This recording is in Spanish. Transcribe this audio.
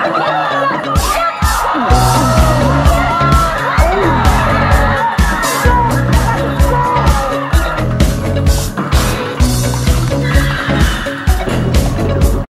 ¡Ah!